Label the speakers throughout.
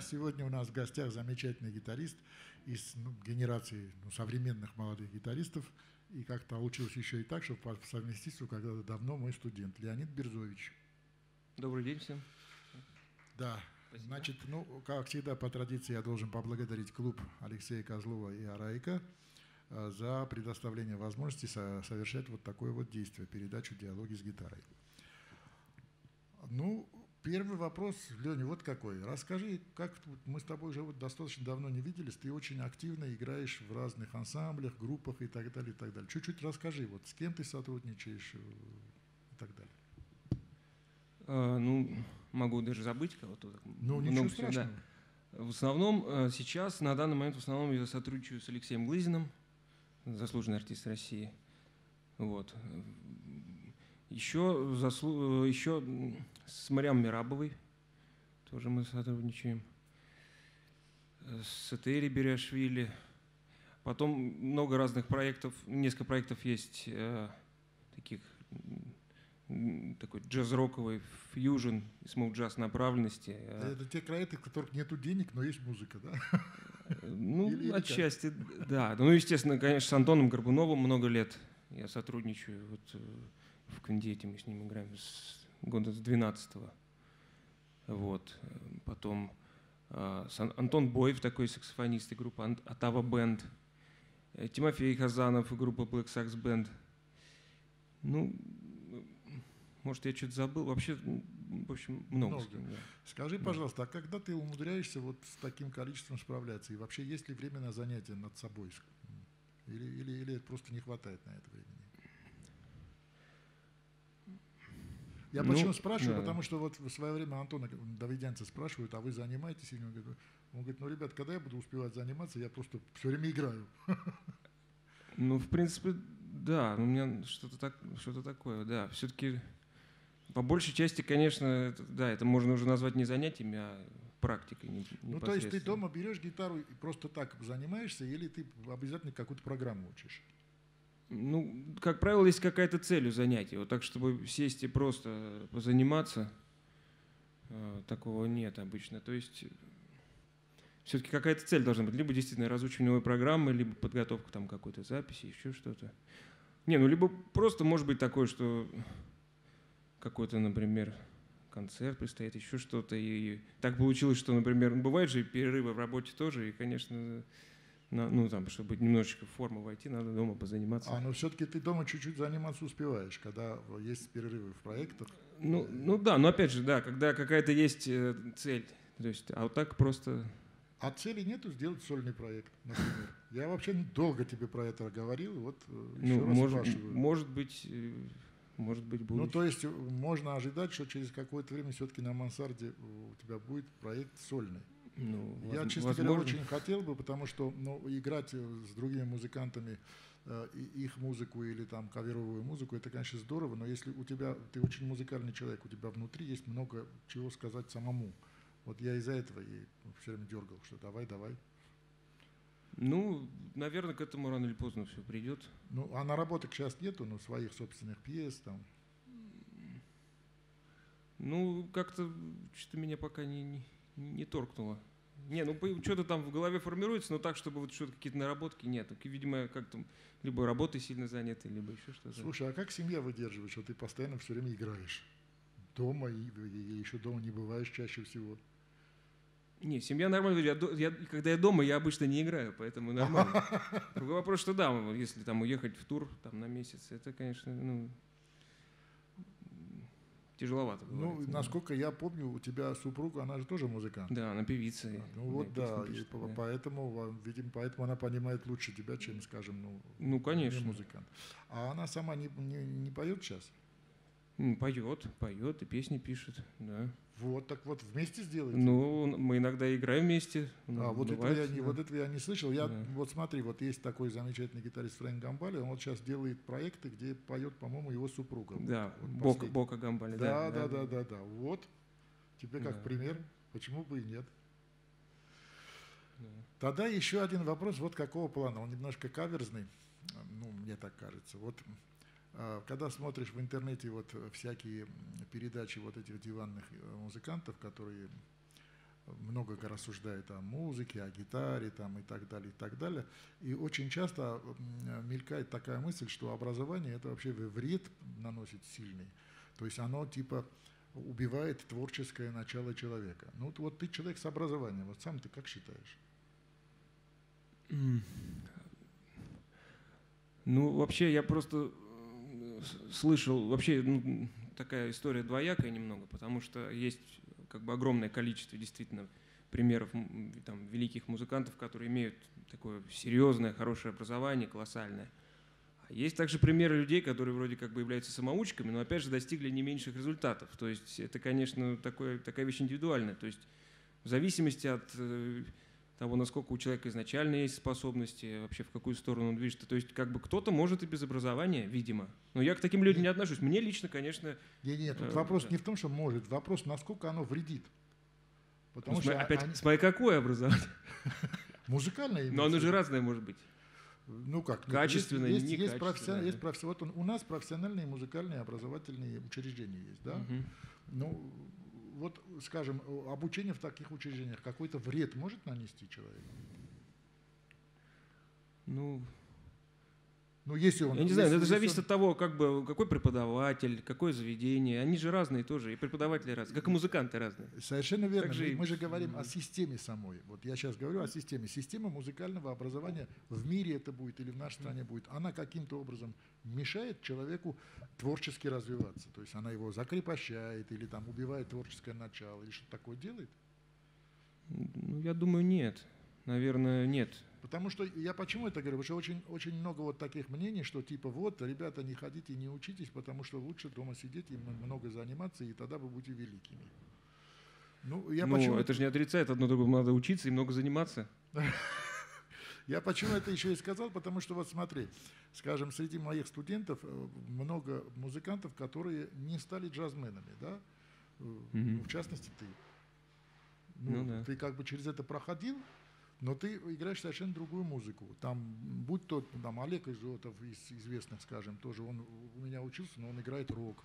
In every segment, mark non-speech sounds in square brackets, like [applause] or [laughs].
Speaker 1: Сегодня у нас в гостях замечательный гитарист из ну, генерации ну, современных молодых гитаристов. И как-то получилось еще и так, что по совместительству когда-то давно мой студент Леонид Берзович.
Speaker 2: Добрый день всем.
Speaker 1: Да, Спасибо. значит, ну, как всегда, по традиции я должен поблагодарить клуб Алексея Козлова и Араика э, за предоставление возможности совершать вот такое вот действие, передачу «Диалоги с гитарой». Ну, Первый вопрос, Леня, вот какой. Расскажи, как мы с тобой уже вот достаточно давно не виделись, ты очень активно играешь в разных ансамблях, группах и так далее, и так далее. Чуть-чуть расскажи, вот с кем ты сотрудничаешь э, и так далее.
Speaker 2: А, ну, могу даже забыть кого-то.
Speaker 1: Ну, ничего много страшного.
Speaker 2: Да. В основном э, сейчас, на данный момент, в основном я сотрудничаю с Алексеем Глызиным, заслуженный артист России. Вот. Еще, заслу... еще с Мариам Мирабовой тоже мы сотрудничаем. С Этери Бериашвили. Потом много разных проектов, несколько проектов есть э, таких такой джаз-роковый фьюжн, смоук-джаз направленности.
Speaker 1: Это те проекты, в которых нет денег, но есть музыка, да?
Speaker 2: Ну, или, или отчасти, как? да. Ну, естественно, конечно, с Антоном Горбуновым много лет я сотрудничаю. Вот э, в Кандидате мы с ним играем с года с 12 -го. Вот. Потом э, Антон Боев, такой саксофонист и группа Атава Бенд. Э, Тимофей Хазанов и группа Black Sax Band. Ну, может, я что-то забыл. Вообще, в общем, много. много.
Speaker 1: да. Скажи, пожалуйста, а когда ты умудряешься вот с таким количеством справляться? И вообще, есть ли время на занятия над собой? Или, или, или просто не хватает на это времени? Я ну, почему спрашиваю, да. потому что вот в свое время Антона Давидянца спрашивают, а вы занимаетесь? И он говорит, он говорит, ну, ребят, когда я буду успевать заниматься, я просто все время играю.
Speaker 2: Ну, в принципе, да, у меня что-то так, что такое, да. Все-таки по большей части, конечно, это, да, это можно уже назвать не занятиями, а практикой.
Speaker 1: Ну, то есть ты дома берешь гитару и просто так занимаешься, или ты обязательно какую-то программу учишь?
Speaker 2: Ну, как правило, есть какая-то цель у занятия. Вот так, чтобы сесть и просто позаниматься, э, такого нет обычно. То есть все-таки какая-то цель должна быть. Либо действительно разучивание новой программы, либо подготовка там какой-то записи, еще что-то. Не, ну либо просто может быть такое, что какой-то, например, концерт предстоит, еще что-то. И так получилось, что, например, бывают же перерывы в работе тоже, и, конечно, ну, там, чтобы немножечко в форму войти, надо дома позаниматься.
Speaker 1: А, но все-таки ты дома чуть-чуть заниматься успеваешь, когда есть перерывы в проектах.
Speaker 2: Ну, ну да, но опять же, да, когда какая-то есть э, цель. То есть, а вот так просто...
Speaker 1: А цели нету сделать сольный проект, например? Я вообще долго тебе про это говорил, вот
Speaker 2: э, еще ну, раз может, спрашиваю. Может быть, э, может быть,
Speaker 1: Ну,
Speaker 2: будет.
Speaker 1: то есть можно ожидать, что через какое-то время все-таки на мансарде у тебя будет проект сольный.
Speaker 2: Ну,
Speaker 1: Я,
Speaker 2: воз-
Speaker 1: честно
Speaker 2: возможно.
Speaker 1: говоря, очень хотел бы, потому что ну, играть э, с другими музыкантами э, их музыку или там каверовую музыку, это, конечно, здорово, но если у тебя, ты очень музыкальный человек, у тебя внутри есть много чего сказать самому. Вот я из-за этого и все время дергал, что давай, давай.
Speaker 2: Ну, наверное, к этому рано или поздно все придет.
Speaker 1: Ну, а наработок сейчас нету, ну, своих собственных пьес там.
Speaker 2: Ну, как-то что-то меня пока не, не, не торкнуло. Не, ну что-то там в голове формируется, но так, чтобы вот что-то какие-то наработки нет. Видимо, как там либо работой сильно заняты, либо еще что-то.
Speaker 1: Слушай, а как семья выдерживает, что ты постоянно все время играешь? Дома и, и еще дома не бываешь чаще всего.
Speaker 2: Не, семья нормально. Я, я- когда я дома, я обычно не играю, поэтому нормально. Другой [laughs] вопрос, что да, если там уехать в тур там, на месяц, это, конечно, ну, тяжеловато.
Speaker 1: Ну,
Speaker 2: бывает.
Speaker 1: насколько я помню, у тебя супруга, она же тоже музыкант.
Speaker 2: Да, она певица. и-
Speaker 1: Ну вот да, и
Speaker 2: пишет,
Speaker 1: по-
Speaker 2: да.
Speaker 1: поэтому, а, видимо, поэтому она понимает лучше тебя, чем, скажем, ну,
Speaker 2: Ну, конечно.
Speaker 1: не музыкант. А она сама не, не, не поет сейчас?
Speaker 2: Поет, поет и песни пишет, да.
Speaker 1: Вот, так вот вместе сделайте.
Speaker 2: Ну, мы иногда играем вместе. ну,
Speaker 1: а, вот, этого я не,
Speaker 2: да.
Speaker 1: вот этого я не слышал. Я,
Speaker 2: Да.
Speaker 1: Вот смотри, вот есть такой замечательный гитарист Фрэнк Гамбали, он вот сейчас делает проекты, где поет, по-моему, его супруга.
Speaker 2: Да,
Speaker 1: Вот
Speaker 2: Бока,
Speaker 1: последний.
Speaker 2: Бока Гамбали.
Speaker 1: Да, да, да, да, да. Вот. Тебе как
Speaker 2: Да.
Speaker 1: пример. Почему бы и нет?
Speaker 2: Да.
Speaker 1: Тогда еще один вопрос, вот какого плана. Он немножко каверзный, ну, мне так кажется. Вот когда смотришь в интернете вот всякие м, передачи вот этих диванных э, музыкантов, которые много рассуждают о музыке, о гитаре там, и так далее, и так далее. И очень часто мелькает такая мысль, что образование это вообще вред наносит сильный. То есть оно типа убивает творческое начало человека. Ну вот, вот ты человек с образованием, вот сам ты как считаешь?
Speaker 2: Ну, вообще, я просто э, слышал, вообще ну, такая история двоякая немного, потому что есть как бы огромное количество действительно примеров там, великих музыкантов, которые имеют такое серьезное, хорошее образование, колоссальное. А есть также примеры людей, которые вроде как бы являются самоучками, но опять же достигли не меньших результатов. То есть это, конечно, такое, такая вещь индивидуальная. То есть в зависимости от э, того, насколько у человека изначально есть способности, вообще в какую сторону он движется. То есть как бы кто-то может и без образования, видимо. Но я к таким людям не отношусь. Мне лично, конечно,
Speaker 1: Нет, нет, тут
Speaker 2: Э,
Speaker 1: вопрос
Speaker 2: да.
Speaker 1: не в том, что может, вопрос, насколько оно вредит. Потому
Speaker 2: ну,
Speaker 1: что
Speaker 2: опять,
Speaker 1: они-
Speaker 2: смотри, какое образование. [laughs]
Speaker 1: музыкальное
Speaker 2: Но оно же разное может быть.
Speaker 1: Ну как?
Speaker 2: Качественное,
Speaker 1: есть, есть, есть,
Speaker 2: некачественное,
Speaker 1: профессион- есть
Speaker 2: да.
Speaker 1: професси- Вот он- у нас профессиональные музыкальные образовательные учреждения есть, да?
Speaker 2: Мгм.
Speaker 1: Ну, вот, скажем, обучение в таких учреждениях какой-то вред может нанести человеку?
Speaker 2: Ну,
Speaker 1: Ну, если он...
Speaker 2: я не знаю,
Speaker 1: если-
Speaker 2: это зависит
Speaker 1: он-
Speaker 2: от того, как бы, какой преподаватель, какое заведение. Они же разные тоже, и преподаватели разные, как и музыканты разные.
Speaker 1: Совершенно верно.
Speaker 2: Так же
Speaker 1: Мы,
Speaker 2: и-
Speaker 1: же говорим о
Speaker 2: Мгм.
Speaker 1: системе самой. Вот я сейчас говорю о системе. Система музыкального образования в мире это будет или в нашей стране будет. Она каким-то образом мешает человеку творчески развиваться. То есть она его закрепощает или там убивает творческое начало или что-то такое делает.
Speaker 2: Ну, я думаю, нет. Наверное, нет.
Speaker 1: Потому что я почему это говорю? Потому что очень, очень много вот таких мнений, что типа вот, ребята, не ходите, не учитесь, потому что лучше дома сидеть и много заниматься, и тогда вы будете великими. Ну, я
Speaker 2: ну,
Speaker 1: почему
Speaker 2: это же не отрицает одно другому. Надо учиться и много заниматься. [laughs]
Speaker 1: Я почему это еще и сказал, потому что вот смотри, скажем, среди моих студентов э, много музыкантов, которые не стали джазменами, да, ну, в частности ты.
Speaker 2: Ну да.
Speaker 1: Ты как бы через это проходил, но ты играешь совершенно другую музыку. Там, будь то там Олег Изотов из известных, скажем, тоже он у меня учился, но он играет рок.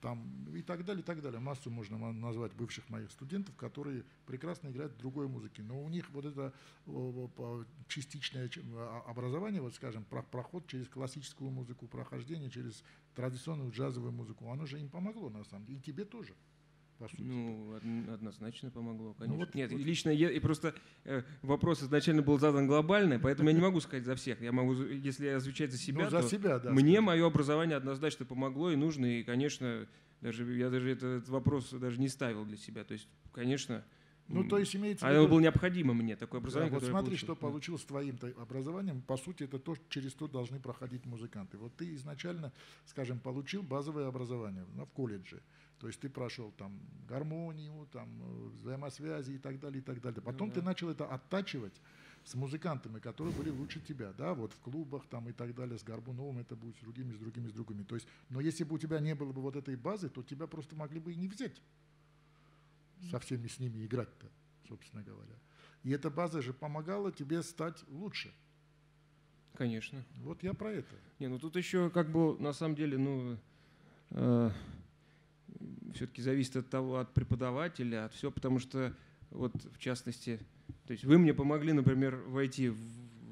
Speaker 1: Там и так далее, и так далее. Массу можно назвать бывших моих студентов, которые прекрасно играют в другой музыке. Но у них вот это частичное а- образование, вот скажем, про- проход через классическую музыку, прохождение через традиционную джазовую музыку, оно же им помогло на самом деле. И тебе тоже, по сути.
Speaker 2: Ну, од- однозначно помогло, конечно.
Speaker 1: вот-
Speaker 2: Нет,
Speaker 1: вот-
Speaker 2: лично я, и просто э, вопрос изначально был задан глобальный, поэтому я не могу сказать за всех. Я могу, если отвечать за себя,
Speaker 1: ну, за
Speaker 2: то
Speaker 1: себя, да.
Speaker 2: мне мое образование однозначно помогло и нужно, и, конечно, даже я даже этот вопрос даже не ставил для себя. То есть, конечно,
Speaker 1: Ну, то есть имеется
Speaker 2: а
Speaker 1: в виду...
Speaker 2: оно было необходимо мне, такое
Speaker 1: Да,
Speaker 2: образование,
Speaker 1: вот
Speaker 2: которое я
Speaker 1: смотри,
Speaker 2: получил.
Speaker 1: что
Speaker 2: Да.
Speaker 1: получил с твоим образованием. По сути, это то, через что должны проходить музыканты. Вот ты изначально, скажем, получил базовое образование ну, в колледже. То есть ты прошел там гармонию, там э, взаимосвязи и так далее, и так далее. Потом ты
Speaker 2: да.
Speaker 1: начал это оттачивать с музыкантами, которые были лучше тебя, да, вот в клубах там и так далее, с Горбуновым это будет, с другими, с другими, с другими. То есть, но если бы у тебя не было бы вот этой базы, то тебя просто могли бы и не взять со всеми с ними играть-то, собственно говоря. И эта база же помогала тебе стать лучше.
Speaker 2: Конечно.
Speaker 1: Вот я про это.
Speaker 2: Не, ну тут еще как бы на самом деле, ну, все-таки зависит от того, от преподавателя, от всего, потому что вот в частности, то есть вы мне помогли, например, войти в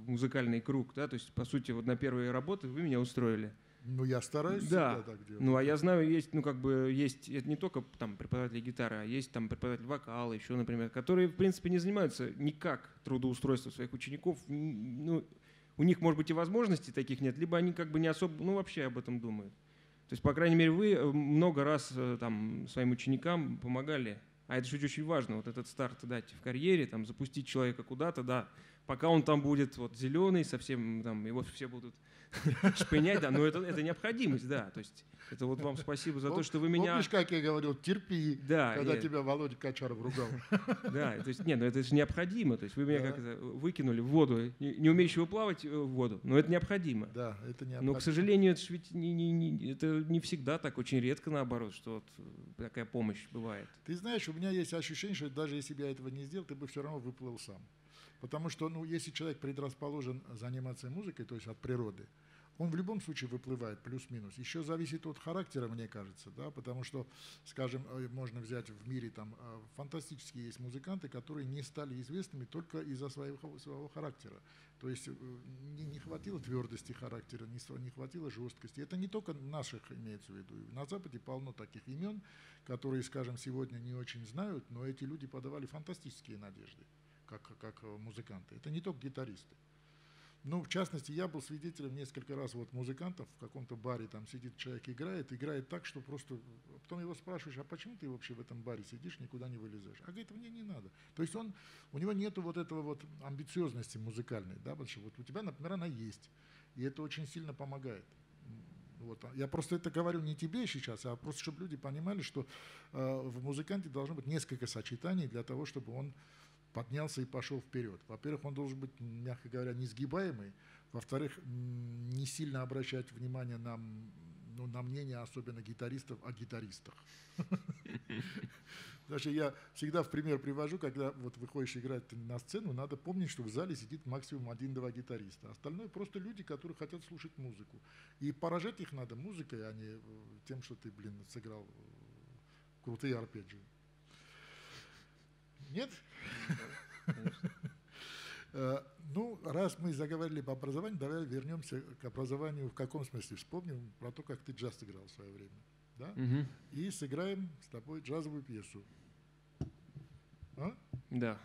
Speaker 2: музыкальный круг, да, то есть по сути вот на первые работы вы меня устроили.
Speaker 1: Ну, я стараюсь
Speaker 2: Да.
Speaker 1: всегда так делать.
Speaker 2: Ну, а я знаю, есть, ну, как бы, есть, это не только там преподаватели гитары, а есть там преподаватель вокала, еще, например, которые, в принципе, не занимаются никак трудоустройством своих учеников. Ну, у них, может быть, и возможностей таких нет, либо они как бы не особо, ну, вообще об этом думают. То есть, по крайней мере, вы э, много раз э, там своим ученикам помогали. А это же очень важно, вот этот старт дать в карьере, там, запустить человека куда-то, да, пока он там будет вот зеленый, совсем там, его все будут [laughs] шпынять, да, но это, это необходимость, да, то есть это вот вам спасибо за то, что вы меня...
Speaker 1: Помнишь, как я говорил, терпи,
Speaker 2: Да,
Speaker 1: когда
Speaker 2: я-
Speaker 1: тебя Володя Качаров ругал? [laughs]
Speaker 2: да, то есть, нет, ну это же необходимо, то есть вы меня
Speaker 1: Да.
Speaker 2: как это выкинули в воду, не, не умеющего плавать э, в воду, но это необходимо.
Speaker 1: Да, это не
Speaker 2: Но, к сожалению, это, ведь не, не- не- это не всегда так, очень редко наоборот, что вот такая помощь бывает.
Speaker 1: Ты знаешь, у меня есть ощущение, что даже если бы я этого не сделал, ты бы все равно выплыл сам. Потому что, ну, если человек предрасположен заниматься музыкой, то есть от природы, он в любом случае выплывает плюс-минус. Еще зависит от характера, мне кажется, да, потому что, скажем, э, можно взять в мире там э, фантастические есть музыканты, которые не стали известными только из-за своего, своего характера. То есть э, не, не хватило твердости характера, не, не хватило жесткости. Это не только наших имеется в виду. На Западе полно таких имен, которые, скажем, сегодня не очень знают, но эти люди подавали фантастические надежды, как, как э, музыканты. Это не только гитаристы. Ну, в частности, я был свидетелем несколько раз вот музыкантов в каком-то баре, там сидит человек, играет, играет так, что просто... Потом его спрашиваешь, а почему ты вообще в этом баре сидишь, никуда не вылезаешь? А говорит, мне не надо. То есть он, у него нету вот этого вот амбициозности музыкальной, да, потому что вот у тебя, например, она есть, и это очень сильно помогает. Вот. Я просто это говорю не тебе сейчас, а просто чтобы люди понимали, что э, в музыканте должно быть несколько сочетаний для того, чтобы он поднялся и пошел вперед. Во-первых, он должен быть, мягко говоря, несгибаемый. Во-вторых, не сильно обращать внимание на, ну, на мнение, особенно гитаристов, о гитаристах. [laughs] Даже я всегда в пример привожу, когда вот выходишь играть на сцену, надо помнить, что в зале сидит максимум один-два гитариста. Остальное просто люди, которые хотят слушать музыку. И поражать их надо музыкой, а не э, тем, что ты, блин, сыграл э, крутые арпеджио. Нет? Э, Ну, раз мы заговорили по образованию, давай вернемся к образованию в каком смысле? Вспомним про то, как ты джаз играл в свое время. Да?
Speaker 2: Мгм.
Speaker 1: И сыграем с тобой джазовую пьесу. А?
Speaker 2: Да.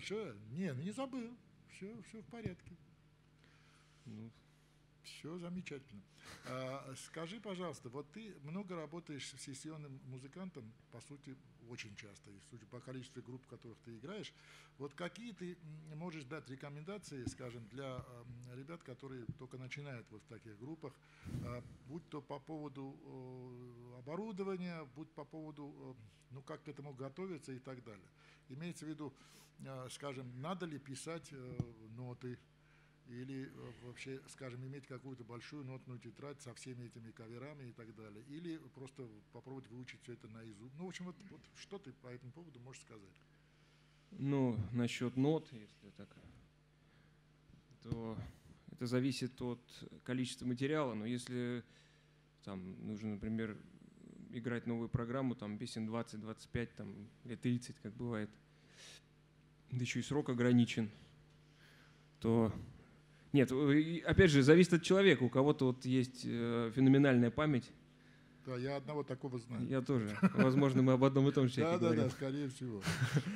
Speaker 1: Большое. Не, ну не забыл. Все, все в порядке.
Speaker 2: Ну,
Speaker 1: Все замечательно. А, скажи, пожалуйста, вот ты много работаешь с сессионным музыкантом, по сути, очень часто, и судя по количеству групп, в которых ты играешь. Вот какие ты можешь дать рекомендации, скажем, для м, ребят, которые только начинают вот в таких группах, а, будь то по поводу э, оборудования, будь по поводу, э, ну, как к этому готовиться и так далее. Имеется в виду, э, скажем, надо ли писать э, ноты, или вообще, скажем, иметь какую-то большую нотную тетрадь со всеми этими каверами и так далее, или просто попробовать выучить все это наизусть. Ну, в общем, вот, вот что ты по этому поводу можешь сказать?
Speaker 2: Ну, насчет нот, если так, то это зависит от количества материала. Но если там нужно, например, играть новую программу, там песен 20, 25 там, или 30, как бывает, да еще и срок ограничен, то нет, и опять же, зависит от человека. У кого-то вот есть э, феноменальная память.
Speaker 1: Да, я одного такого знаю.
Speaker 2: Я тоже. Возможно, мы об одном и том же
Speaker 1: Да,
Speaker 2: человеке
Speaker 1: да,
Speaker 2: говорим.
Speaker 1: да, скорее всего.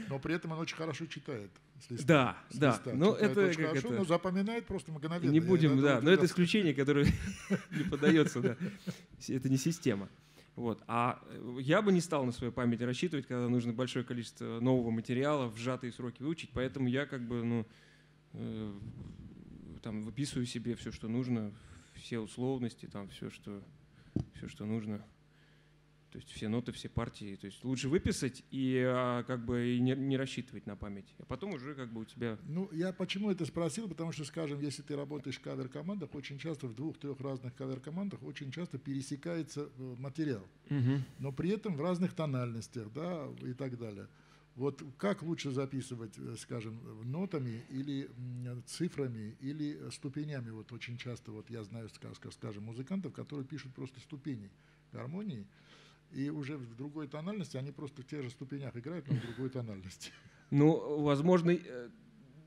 Speaker 1: Но при этом он очень хорошо читает. с листа.
Speaker 2: Да,
Speaker 1: С
Speaker 2: да.
Speaker 1: листа
Speaker 2: Ну,
Speaker 1: читает
Speaker 2: это
Speaker 1: очень
Speaker 2: как
Speaker 1: хорошо,
Speaker 2: это-
Speaker 1: но запоминает просто мгновенно.
Speaker 2: Не будем, да. Но это исключение, которое [laughs] не поддается, да. Это не система. Вот. А э, я бы не стал на свою память рассчитывать, когда нужно большое количество нового материала в сжатые сроки выучить. Поэтому я как бы, ну, э, там выписываю себе все, что нужно, все условности, там все, что, все, что нужно. То есть все ноты, все партии. То есть лучше выписать и а, как бы и не, не рассчитывать на память. А потом уже как бы у тебя
Speaker 1: Ну, я почему это спросил, потому что, скажем, если ты работаешь в кавер-командах, очень часто в двух-трех разных кавер-командах очень часто пересекается э, материал. но при этом в разных тональностях, да, и так далее. Вот как лучше записывать, э, скажем, нотами или цифрами или ступенями? Вот очень часто, вот я знаю, ска- ска- скажем, музыкантов, которые пишут просто ступени гармонии, и уже в другой тональности они просто в тех же ступенях играют, но в другой тональности. [laughs]
Speaker 2: Ну, возможно, э,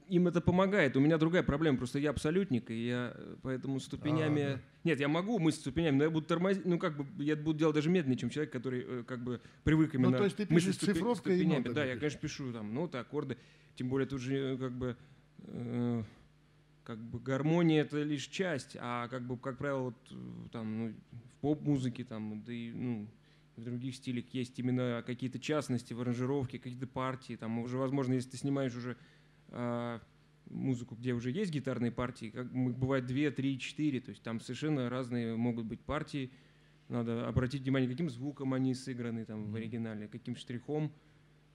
Speaker 2: им это помогает. У меня другая проблема, просто я абсолютник, и я э, поэтому ступенями...
Speaker 1: А, да.
Speaker 2: Нет, я могу мыслить ступенями, но я буду тормозить, ну, как бы, я буду делать даже медленнее, чем человек, который, э, как бы, привык именно
Speaker 1: Ну, то есть ты пишешь
Speaker 2: ступе-
Speaker 1: цифровкой и
Speaker 2: ступенями.
Speaker 1: нотами
Speaker 2: Да, я, конечно, пишу там ноты, аккорды, тем более тут же, как бы, э, как бы гармония это лишь часть, а как бы, как правило, вот, там, ну, в поп-музыке, там, да и, ну, в других стилях есть именно какие-то частности в аранжировке, какие-то партии. Там уже, возможно, если ты снимаешь уже а, музыку, где уже есть гитарные партии, как бывает 2, 3, 4, то есть там совершенно разные могут быть партии. Надо обратить внимание, каким звуком они сыграны там в
Speaker 1: Мгм.
Speaker 2: оригинале, каким штрихом.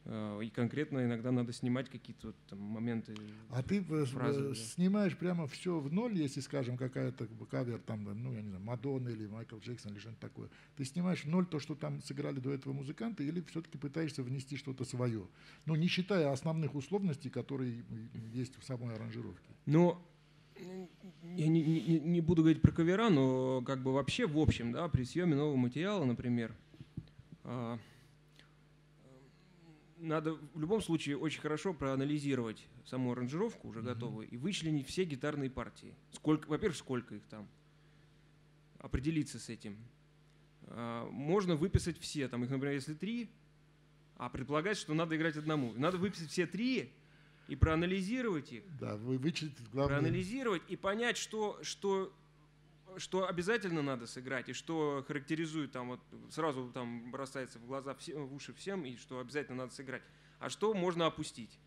Speaker 2: А, И конкретно иногда надо снимать какие-то вот там моменты.
Speaker 1: А ты э,
Speaker 2: Фразы,
Speaker 1: э,
Speaker 2: да.
Speaker 1: снимаешь прямо все в ноль, если, скажем, какая-то кавер, там, ну, я не знаю, Мадонна или Майкл Джексон или что-нибудь такое. Ты снимаешь в ноль то, что там сыграли до этого музыканты, или все-таки пытаешься внести что-то свое? Ну, не считая основных условностей, которые есть в самой аранжировке.
Speaker 2: Но м, я не, не- не- буду говорить про кавера, но как бы вообще в общем, да, при съеме нового материала, например, а, надо в любом случае очень хорошо проанализировать саму аранжировку уже готовую и вычленить все гитарные партии. Сколько, во-первых, сколько их там, определиться с этим. А, Можно выписать все, там их, например, если три, а предполагать, что надо играть одному. Надо выписать все три и проанализировать их,
Speaker 1: Да, вы вычислите главное.
Speaker 2: проанализировать и понять, что, что, что обязательно надо сыграть, и что характеризует там вот сразу там бросается в глаза, все- в уши всем, и что обязательно надо сыграть. А что можно опустить?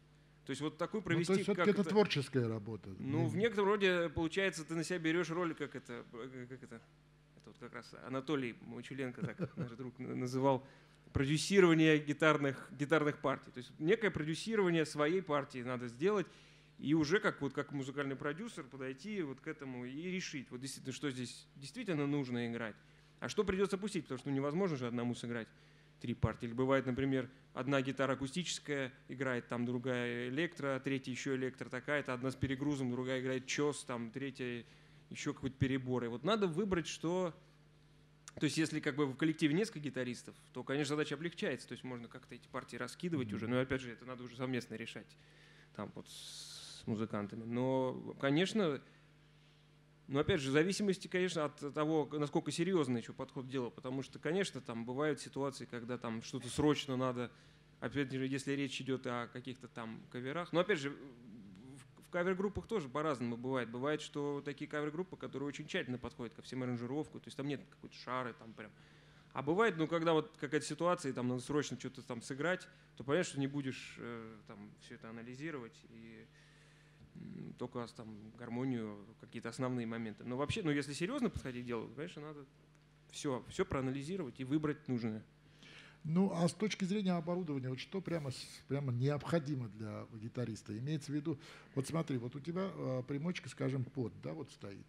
Speaker 2: То есть вот такую
Speaker 1: Ну,
Speaker 2: провести...
Speaker 1: то есть
Speaker 2: как
Speaker 1: это
Speaker 2: это-
Speaker 1: творческая работа.
Speaker 2: ну, в некотором роде, получается, ты на себя берешь роль, как это, как это, это вот как раз Анатолий Мочуленко, так [laughs] наш друг называл, продюсирование гитарных, гитарных партий. То есть некое продюсирование своей партии надо сделать, и уже как, вот, как музыкальный продюсер подойти вот к этому и решить, вот действительно, что здесь действительно нужно играть. А что придется пустить? Потому что ну, невозможно же одному сыграть три партии. Или бывает, например, одна гитара акустическая играет, там другая электро, третья еще электро такая-то, одна с перегрузом, другая играет чес, там третья еще какой-то перебор. И вот надо выбрать, что... То есть если как бы в коллективе несколько гитаристов, то, конечно, задача облегчается. То есть можно как-то эти партии раскидывать mm-hmm. уже. Но опять же, это надо уже совместно решать там вот музыкантами. Но, конечно, но опять же, в зависимости, конечно, от того, насколько серьезный еще подход дела, потому что, конечно, там бывают ситуации, когда там что-то срочно надо, опять же, если речь идет о каких-то там каверах. Но опять же, в кавер-группах тоже по-разному бывает. Бывает, что такие кавер-группы, которые очень тщательно подходят ко всем аранжировкам, то есть там нет какой-то шары там прям. А бывает, ну, когда вот какая-то ситуация, и там надо срочно что-то там сыграть, то понятно, что не будешь э, там все это анализировать и только там гармонию, какие-то основные моменты. Но вообще, ну если серьезно подходить к делу, конечно, надо все, все проанализировать и выбрать нужное.
Speaker 1: Ну, а с точки зрения оборудования, вот что прямо, прямо необходимо для гитариста? Имеется в виду, вот смотри, вот у тебя э, примочка, скажем, под, да, вот стоит.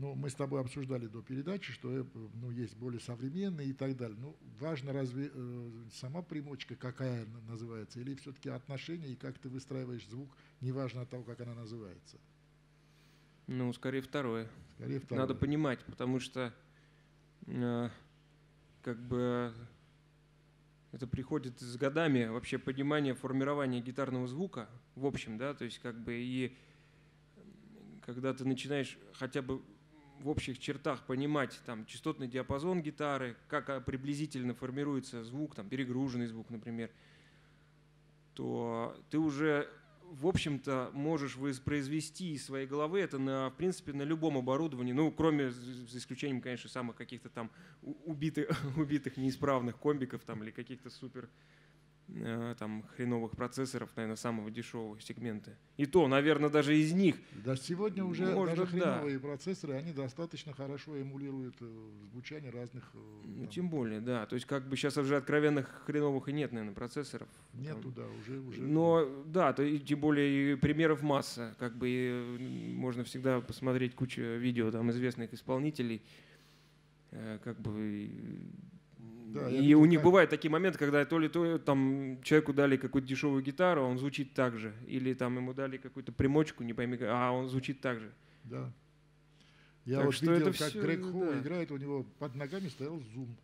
Speaker 1: Ну, мы с тобой обсуждали до передачи, что э, ну, есть более современные и так далее. Ну, важно разве э, сама примочка, какая она называется, или все-таки отношения и как ты выстраиваешь звук, неважно от того, как она называется?
Speaker 2: Ну, скорее второе.
Speaker 1: Скорее второе.
Speaker 2: Надо понимать, потому что э, как бы это приходит с годами вообще понимание формирования гитарного звука в общем, да, то есть как бы и когда ты начинаешь хотя бы в общих чертах понимать там частотный диапазон гитары, как а, приблизительно формируется звук, там перегруженный звук, например, то ты уже в общем-то можешь воспроизвести из своей головы это на, в принципе, на любом оборудовании, ну, кроме, за исключением, конечно, самых каких-то там убитых, [laughs] убитых неисправных комбиков там или каких-то супер там хреновых процессоров, наверное, самого дешевого сегмента. И то, наверное, даже из них.
Speaker 1: Да сегодня уже Может, даже хреновые да. процессоры, они достаточно хорошо эмулируют э, звучание разных. Э,
Speaker 2: ну, тем более, да. То есть как бы сейчас уже откровенных хреновых и нет, наверное, процессоров.
Speaker 1: Нету, да, уже уже.
Speaker 2: Но да, то и тем более и примеров масса. Как бы и можно всегда посмотреть кучу видео там известных исполнителей, как бы
Speaker 1: да,
Speaker 2: и у них бывают такие моменты, когда то ли то там человеку дали какую-то дешевую гитару, а он звучит так же, или там ему дали какую-то примочку, не пойми, а он звучит так же.
Speaker 1: Да. Я так вот что видел, это как все, Грег Хоу да. играет, у него под ногами стоял зум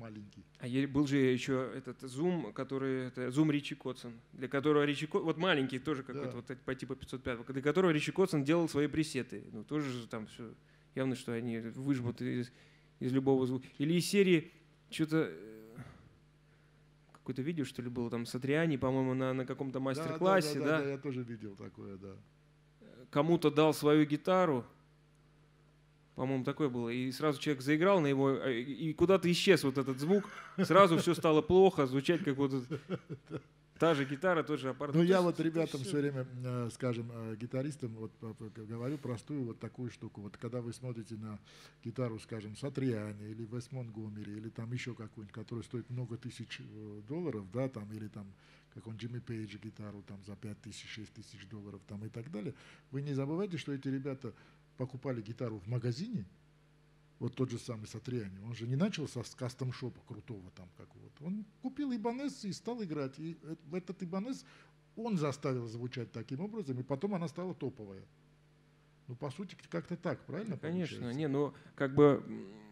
Speaker 1: маленький.
Speaker 2: А был же еще этот зум, который это зум Ричи Котсон, для которого Ричи Котсон, вот маленький тоже какой-то да. вот по типу 505, для которого Ричи Котсон делал свои пресеты. Ну тоже там все явно, что они выжмут из, из любого звука. Или из серии что-то э, какое-то видео, что ли, было там с Атриани, по-моему, на, на каком-то мастер-классе, да,
Speaker 1: да, да, да? Да, я тоже видел такое, да.
Speaker 2: Кому-то дал свою гитару, по-моему, такое было, и сразу человек заиграл на его, э, и куда-то исчез вот этот звук, сразу все стало плохо, звучать как вот Та же гитара, тот же аппарат.
Speaker 1: Ну, я вот ребятам все время, э, скажем, э, гитаристам вот говорю простую вот такую штуку. Вот когда вы смотрите на гитару, скажем, Сатриани или Вест Монгомери или там еще какую-нибудь, которая стоит много тысяч э, долларов, да, там, или там как он Джимми Пейдж гитару там за 5 тысяч, 6 тысяч долларов там и так далее, вы не забывайте, что эти ребята покупали гитару в магазине, вот тот же самый Сатриани, он же не начал со кастом-шопа крутого там какого-то. Он купил Ибанес и стал играть. И этот Ибанес он заставил звучать таким образом, и потом она стала топовая. Ну, по сути, как-то так, правильно? Ну,
Speaker 2: конечно,
Speaker 1: получается?
Speaker 2: не, ну, как бы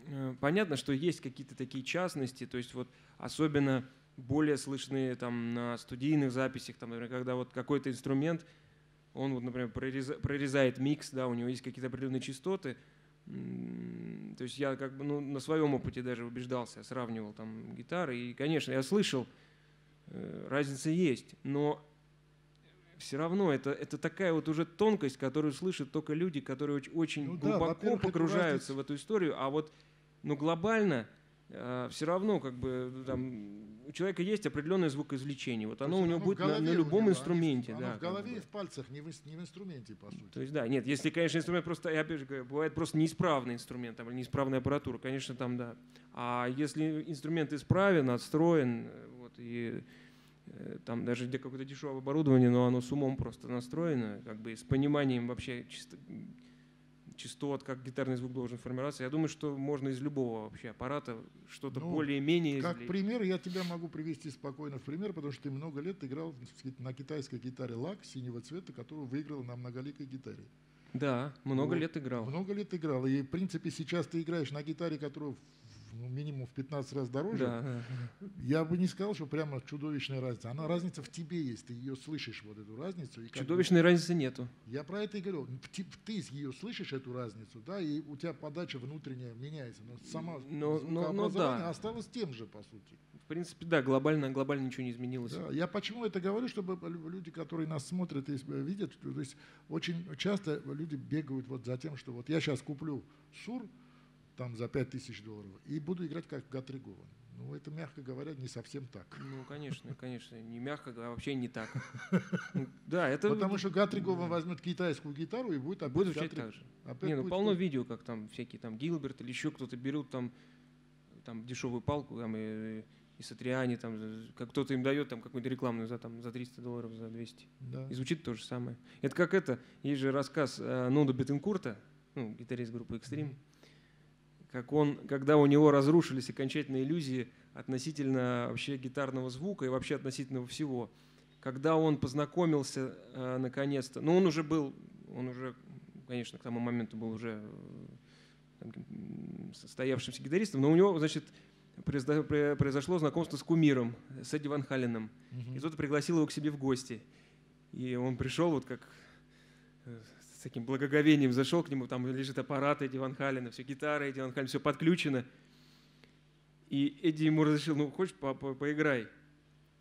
Speaker 2: э, понятно, что есть какие-то такие частности, то есть вот особенно более слышные там на студийных записях, там, например, когда вот какой-то инструмент, он вот, например, прорезает микс, да, у него есть какие-то определенные частоты, то есть я как бы ну, на своем опыте даже убеждался, сравнивал там гитары. И, конечно, я слышал, э, разница есть, но все равно это, это такая вот уже тонкость, которую слышат только люди, которые очень ну, глубоко да, погружаются в эту историю. А вот ну, глобально все равно как бы там, у человека есть определенное звукоизвлечение. Вот оно у него будет на, на любом него, инструменте.
Speaker 1: Оно
Speaker 2: да,
Speaker 1: в голове и в пальцах, не в, не в инструменте, по сути.
Speaker 2: То есть, да, нет, если, конечно, инструмент просто, я опять же говорю, бывает просто неисправный инструмент там, или неисправная аппаратура, конечно, там, да. А если инструмент исправен, отстроен, вот, и э, там даже где какое-то дешевое оборудование, но оно с умом просто настроено, как бы с пониманием вообще чисто частот, как гитарный звук должен формироваться. Я думаю, что можно из любого вообще аппарата что-то
Speaker 1: Ну,
Speaker 2: более-менее
Speaker 1: Как
Speaker 2: извлечь.
Speaker 1: пример, я тебя могу привести спокойно в пример, потому что ты много лет играл на китайской гитаре лак синего цвета, которую выиграл на многоликой гитаре.
Speaker 2: Да, много
Speaker 1: Вот.
Speaker 2: лет играл.
Speaker 1: Много лет играл. И, в принципе, сейчас ты играешь на гитаре, которая в- ну, минимум в 15 раз дороже.
Speaker 2: Да.
Speaker 1: Я бы не сказал, что прямо чудовищная разница. Она разница в тебе есть, ты ее слышишь, вот эту разницу. и как бы-
Speaker 2: Чудовищной разницы нету.
Speaker 1: Я про это и говорю. Ти- Ты ее слышишь, эту разницу, да, и у тебя подача внутренняя меняется. Но сама
Speaker 2: Но- но- но да.
Speaker 1: осталось тем же, по сути.
Speaker 2: В принципе, да, глобально, глобально ничего не изменилось.
Speaker 1: Да, я почему это говорю, чтобы лю- люди, которые нас смотрят и с- видят, то есть очень часто люди бегают вот за тем, что вот я сейчас куплю сур там за 5000 долларов и буду играть как Гатригова. Ну, это, мягко говоря, не совсем так.
Speaker 2: Ну, конечно, конечно, не мягко, а вообще не так. Ну, Да, это
Speaker 1: Потому что Гатригова возьмет китайскую гитару и будет опять
Speaker 2: будет звучать так же.
Speaker 1: опять
Speaker 2: Не, ну полно видео, как там всякие там Гилберт или еще кто-то берут там, там дешевую палку там, и, и Сатриани, там, как кто-то им дает там какую-то рекламную за, там, за 300 долларов, за 200.
Speaker 1: Да.
Speaker 2: И звучит то же самое. Это как это, есть же рассказ э, Нода Бетенкурта, ну, гитарист группы Extreme, как он, когда у него разрушились окончательно иллюзии относительно вообще гитарного звука и вообще относительно всего. Когда он познакомился э, наконец-то, ну он уже был, он уже, конечно, к тому моменту был уже э, состоявшимся гитаристом, но у него, значит, произошло- знакомство с кумиром, с Эдди Ван Халленом.
Speaker 1: Мгм.
Speaker 2: И тот пригласил его к себе в гости. И он пришел вот как э, с таким благоговением зашел к нему, там лежит аппарат Эдди Ван Халлена, все гитары Эдди Ван Халлена, все подключено. И Эдди ему разрешил, ну хочешь, по по поиграй.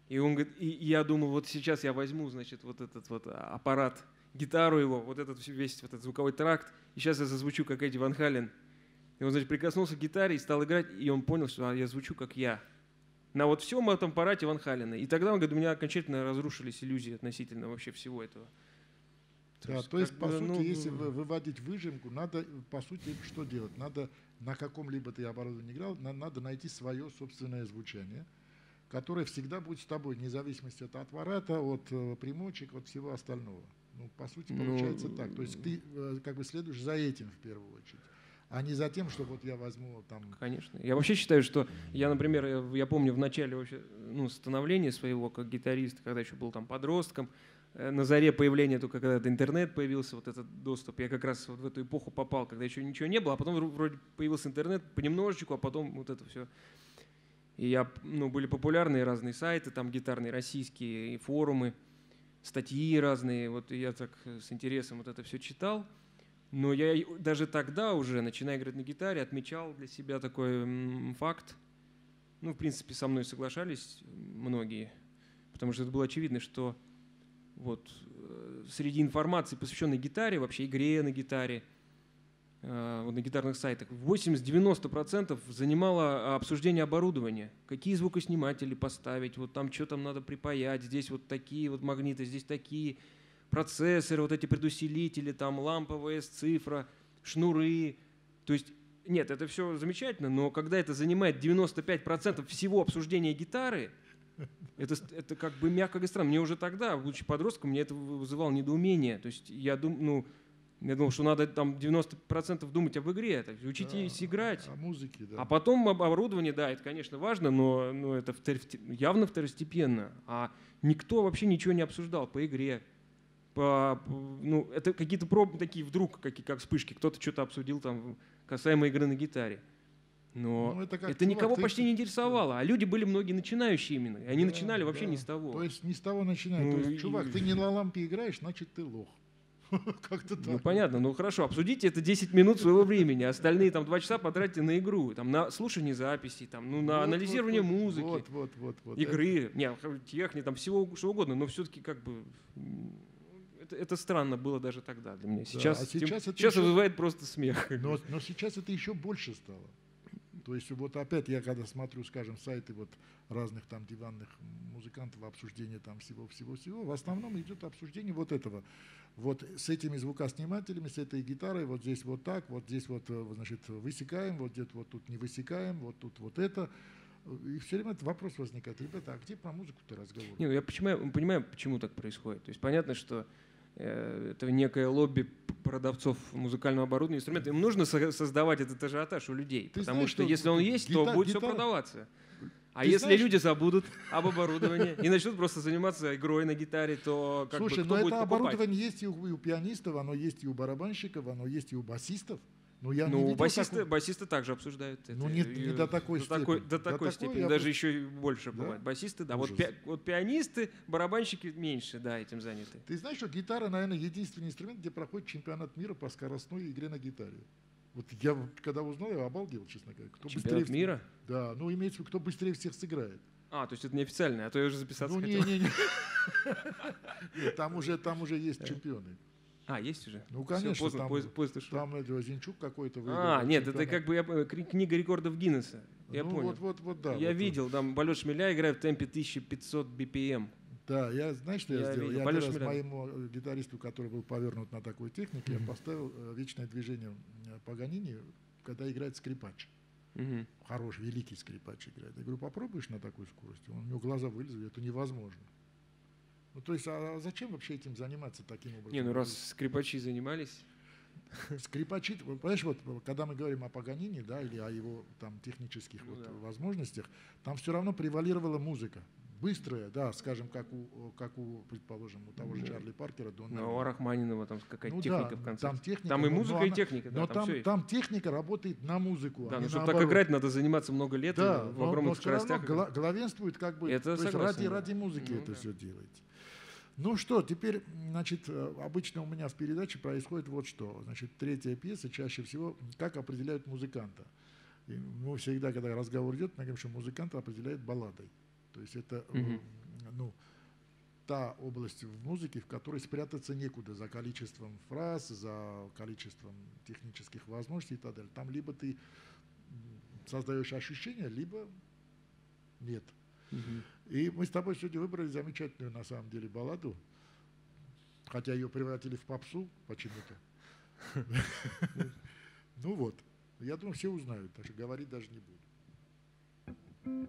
Speaker 2: И он говорит, и я думал, вот сейчас я возьму, значит, вот этот вот аппарат, гитару его, вот этот весь вот этот звуковой тракт, и сейчас я зазвучу, как Эдди Ван Халлен. И он, значит, прикоснулся к гитаре и стал играть, и он понял, что а, я звучу, как я. На вот всем этом аппарате Ван Халлена. И тогда, он говорит, у меня окончательно разрушились иллюзии относительно вообще всего этого.
Speaker 1: Да, то есть, по
Speaker 2: бы,
Speaker 1: сути,
Speaker 2: ну,
Speaker 1: если вы- выводить выжимку, надо, по сути, что делать? Надо на каком-либо ты оборудовании играл, на- надо найти свое собственное звучание, которое всегда будет с тобой, вне зависимости от аппарата, от э, примочек, от всего остального. Ну, по сути,
Speaker 2: Ну,
Speaker 1: получается так. То есть ты э, как бы следуешь за этим в первую очередь, а не за тем, что вот я возьму там...
Speaker 2: Конечно. Я вообще считаю, что я, например, я, я помню в начале вообще, ну, становления своего как гитариста, когда еще был там подростком, э, на заре появления, только когда интернет появился, вот этот доступ, я как раз вот в эту эпоху попал, когда еще ничего не было, а потом вро- вроде появился интернет понемножечку, а потом вот это все. И я, ну, были популярные разные сайты, там гитарные российские, и форумы, статьи разные, вот я так э, с интересом вот это все читал. Но я даже тогда уже, начиная играть на гитаре, отмечал для себя такой факт. Ну, в принципе, со мной соглашались многие, потому что это было очевидно, что вот э, среди информации, посвященной гитаре, вообще игре на гитаре, э, вот на гитарных сайтах, 80-90% занимало обсуждение оборудования. Какие звукосниматели поставить, вот там что там надо припаять, здесь вот такие вот магниты, здесь такие процессоры, вот эти предусилители, там ламповая цифра, шнуры. То есть, нет, это все замечательно, но когда это занимает 95% всего обсуждения гитары, это, это как бы мягко говоря странно. Мне уже тогда, будучи подростком, мне это вызывало недоумение. То есть я думаю, ну, я думал, что надо там 90% думать об игре, так, учитесь
Speaker 1: да,
Speaker 2: играть.
Speaker 1: О музыке, да.
Speaker 2: А потом об- оборудование, да, это, конечно, важно, но, но это второсте- явно второстепенно. А никто вообще ничего не обсуждал по игре. По, ну, это какие-то проб такие вдруг, как, как вспышки. Кто-то что-то обсудил там касаемо игры на гитаре. Но
Speaker 1: Ну, это как,
Speaker 2: это никого
Speaker 1: ты-
Speaker 2: почти не интересовало. А люди были многие начинающие именно. И они
Speaker 1: Да,
Speaker 2: начинали вообще
Speaker 1: да.
Speaker 2: не с того.
Speaker 1: То есть не с того начинай.
Speaker 2: Ну,
Speaker 1: То есть,
Speaker 2: и-
Speaker 1: чувак, ты не на лампе играешь, значит ты лох. [laughs] Как-то так.
Speaker 2: Ну понятно, ну хорошо, обсудите это 10 минут своего времени, а остальные там 2 часа потратьте на игру, там, на слушание записей, там, ну, на
Speaker 1: Вот,
Speaker 2: анализирование
Speaker 1: вот,
Speaker 2: музыки.
Speaker 1: Вот, вот, вот, вот.
Speaker 2: игры, не, техни, там всего что угодно, но все-таки как бы это, это странно было даже тогда для меня. Сейчас,
Speaker 1: а
Speaker 2: тем-
Speaker 1: сейчас это
Speaker 2: сейчас
Speaker 1: еще-
Speaker 2: вызывает просто смех.
Speaker 1: Но, но сейчас это еще больше стало. То есть вот опять я когда смотрю, скажем, сайты вот разных там диванных музыкантов, обсуждение там всего-всего-всего, в основном идет обсуждение вот этого. Вот с этими звукоснимателями, с этой гитарой, вот здесь вот так, вот здесь вот, э, значит, высекаем, вот где-то вот тут не высекаем, вот тут вот это. И все время этот вопрос возникает. Ребята, а где про музыку-то разговор?
Speaker 2: Не, ну я понимаю, понимаю, почему так происходит. То есть понятно, что э, это некое лобби продавцов музыкального оборудования, инструментов. Им нужно создавать этот ажиотаж у людей.
Speaker 1: Ты
Speaker 2: потому
Speaker 1: знаешь,
Speaker 2: что,
Speaker 1: что
Speaker 2: если он есть,
Speaker 1: гита-
Speaker 2: то будет все
Speaker 1: гитара-
Speaker 2: продаваться. А
Speaker 1: Ты
Speaker 2: если
Speaker 1: знаешь-
Speaker 2: люди забудут об оборудовании и начнут просто заниматься игрой на гитаре, то как
Speaker 1: Слушай,
Speaker 2: бы, кто
Speaker 1: но
Speaker 2: будет
Speaker 1: это
Speaker 2: покупать?
Speaker 1: оборудование есть и у, и у пианистов, оно есть и у барабанщиков, оно есть и у басистов. Но я не
Speaker 2: Ну,
Speaker 1: видел
Speaker 2: басисты,
Speaker 1: такого-
Speaker 2: басисты также обсуждают это.
Speaker 1: Ну, не- не
Speaker 2: И
Speaker 1: до такой
Speaker 2: до такой,
Speaker 1: степени.
Speaker 2: до
Speaker 1: До
Speaker 2: такой
Speaker 1: такой
Speaker 2: степени,
Speaker 1: я
Speaker 2: даже
Speaker 1: бы-
Speaker 2: еще больше
Speaker 1: Да?
Speaker 2: бывает. Басисты, да. Вот, пи- вот пианисты, барабанщики меньше, да, этим заняты.
Speaker 1: Ты знаешь, что гитара, наверное, единственный инструмент, где проходит чемпионат мира по скоростной игре на гитаре. Вот я когда узнал, я обалдел, честно говоря. Кто
Speaker 2: Чемпионат
Speaker 1: быстрее,
Speaker 2: мира?
Speaker 1: Да, ну имеется в виду, кто быстрее всех сыграет.
Speaker 2: А, то есть это неофициально, а то я уже записаться
Speaker 1: Ну
Speaker 2: хотел.
Speaker 1: не, не, не. [laughs] Там уже, там уже есть чемпионы.
Speaker 2: А, есть уже?
Speaker 1: Ну, конечно,
Speaker 2: поздно,
Speaker 1: там-
Speaker 2: поезд, поезд ушел.
Speaker 1: Там это Зинчук какой-то выиграл.
Speaker 2: А, нет, это
Speaker 1: чемпионат.
Speaker 2: как бы я книга рекордов Гиннесса. Я
Speaker 1: ну,
Speaker 2: понял.
Speaker 1: Вот, вот, вот, да.
Speaker 2: я
Speaker 1: вот,
Speaker 2: видел, там полет шмеля играет в темпе 1500 BPM.
Speaker 1: Да, я, знаешь, что я,
Speaker 2: Я
Speaker 1: сделал?
Speaker 2: видел.
Speaker 1: Я один раз моему э, гитаристу, который был повернут на такой технике, я
Speaker 2: Мгм.
Speaker 1: поставил э, вечное движение э, Паганини, когда играет скрипач.
Speaker 2: Мгм.
Speaker 1: Хороший, великий скрипач играет. Я говорю, попробуешь на такой скорости? Он, у него глаза вылезли, это невозможно. Ну, то есть, а зачем вообще этим заниматься таким образом?
Speaker 2: Не, ну раз скрипачи занимались. [laughs]
Speaker 1: Скрипачи, понимаешь, вот когда мы говорим о Паганини, да, или о его там технических
Speaker 2: Ну
Speaker 1: вот,
Speaker 2: да.
Speaker 1: возможностях, там все равно превалировала музыка. Быстрая, да, скажем, как у, как у, предположим, у того же
Speaker 2: Ну,
Speaker 1: Чарли Паркера, Дон
Speaker 2: Ну, а у Рахманинова там какая-то
Speaker 1: Ну
Speaker 2: техника
Speaker 1: да,
Speaker 2: в конце.
Speaker 1: там техника,
Speaker 2: Там и
Speaker 1: но- но
Speaker 2: музыка, и техника, да,
Speaker 1: Но
Speaker 2: там,
Speaker 1: там, там техника работает на музыку,
Speaker 2: Да,
Speaker 1: а
Speaker 2: ну
Speaker 1: не
Speaker 2: чтобы так
Speaker 1: наоборот.
Speaker 2: играть, надо заниматься много лет
Speaker 1: Да,
Speaker 2: и в
Speaker 1: но,
Speaker 2: огромных
Speaker 1: но
Speaker 2: скоростях.
Speaker 1: гла- главенствует как бы,
Speaker 2: Это
Speaker 1: то есть ради,
Speaker 2: да.
Speaker 1: ради музыки
Speaker 2: Ну
Speaker 1: это
Speaker 2: да.
Speaker 1: все делается. Ну что, теперь, значит, э, обычно у меня в передаче происходит вот что. Значит, третья пьеса чаще всего, как определяют музыканта. И мы всегда, когда разговор идет, мы говорим, что музыканта определяет балладой. То есть это,
Speaker 2: Мгм.
Speaker 1: ну, та область в музыке, в которой спрятаться некуда за количеством фраз, за количеством технических возможностей и так далее. Там либо ты создаешь ощущение, либо нет.
Speaker 2: Мгм.
Speaker 1: И мы с тобой сегодня выбрали замечательную на самом деле балладу, хотя ее превратили в попсу почему-то. [laughs] Ну вот, я думаю, все узнают, так что говорить даже не буду.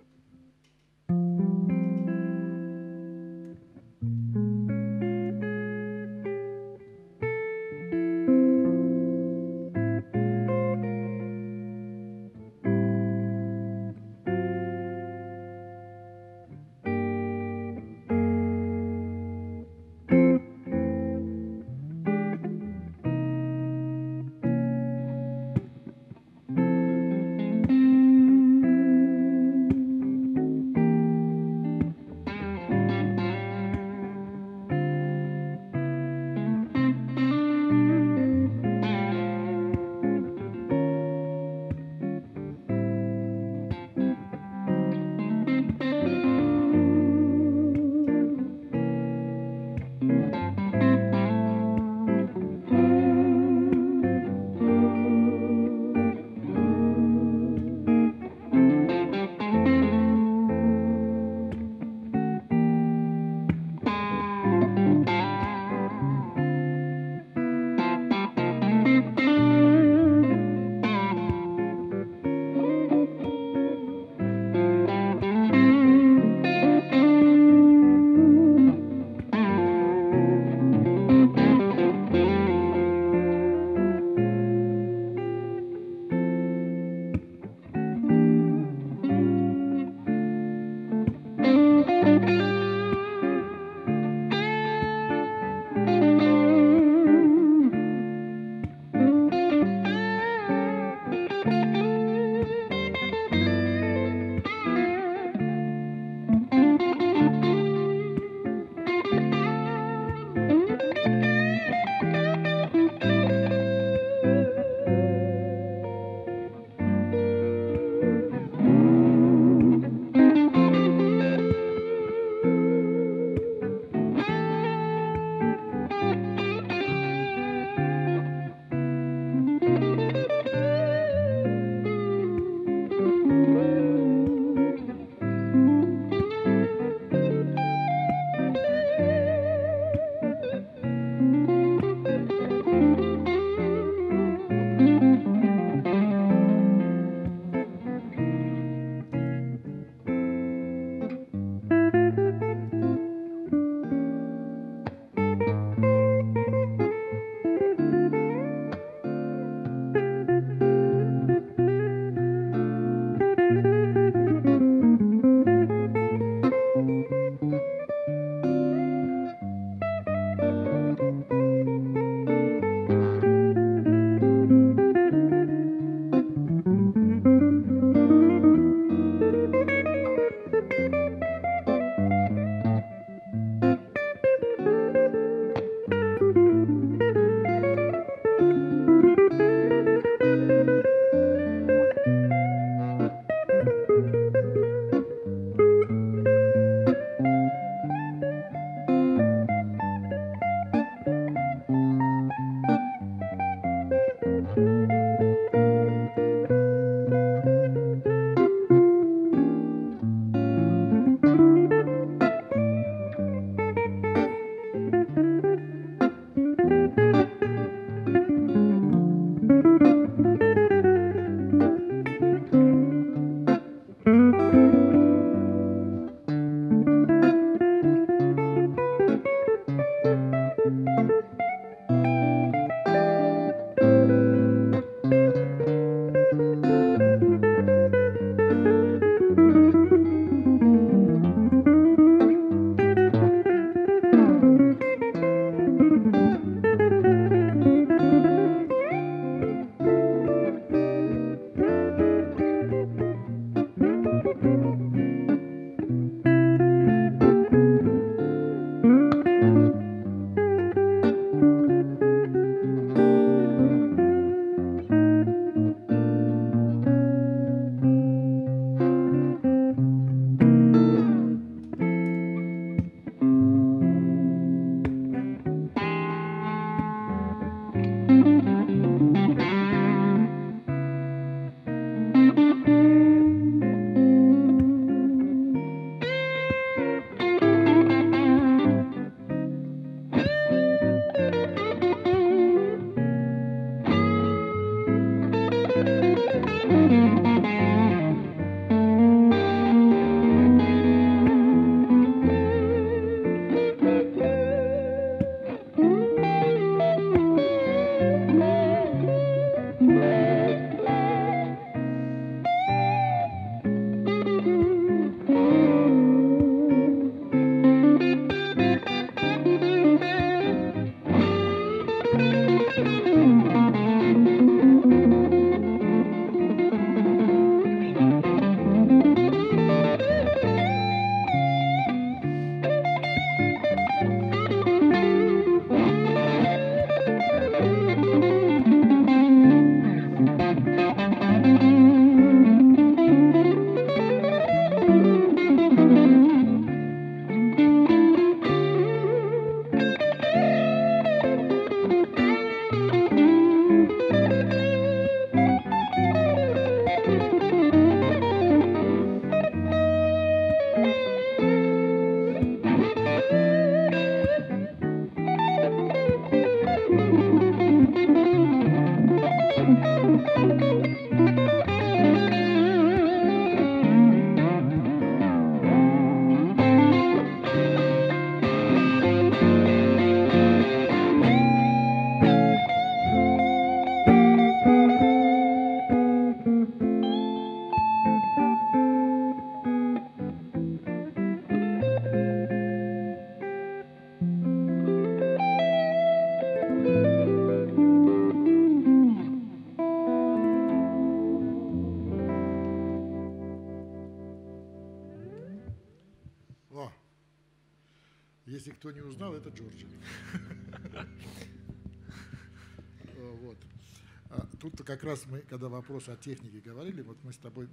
Speaker 1: А тут как раз мы, когда вопрос о технике говорили, вот мы с тобой